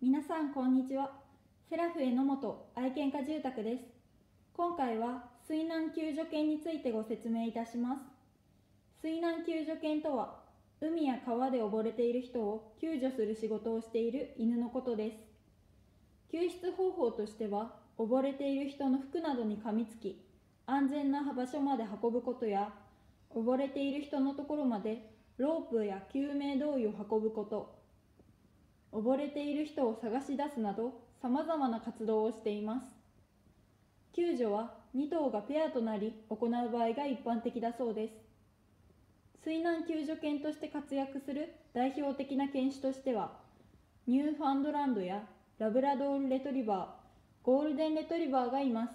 皆さんこんにちは。セラフ榎本愛犬家住宅です。今回は水難救助犬についてご説明いたします。水難救助犬とは海や川で溺れている人を救助する仕事をしている犬のことです。救出方法としては溺れている人の服などに噛みつき安全な場所まで運ぶことや溺れている人のところまでロープや救命胴衣を運ぶこと溺れている人を探し出すなどさまざまな活動をしています。救助は2頭がペアとなり行う場合が一般的だそうです。水難救助犬として活躍する代表的な犬種としてはニューファンドランドやラブラドールレトリバーゴールデンレトリバーがいます。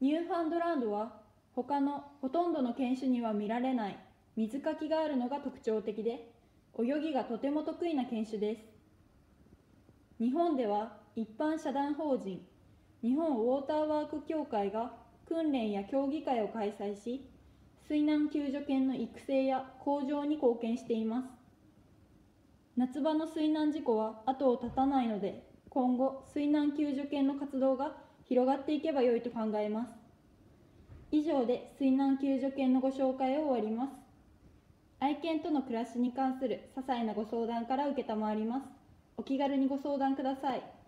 ニューファンドランドは他のほとんどの犬種には見られない水かきがあるのが特徴的で泳ぎがとても得意な犬種です。日本では一般社団法人日本ウォーターワーク協会が訓練や競技会を開催し水難救助犬の育成や向上に貢献しています。夏場の水難事故は後を絶たないので今後水難救助犬の活動が広がっていけばよいと考えます。以上で水難救助犬のご紹介を終わります。愛犬との暮らしに関する些細なご相談から承ります。お気軽にご相談ください。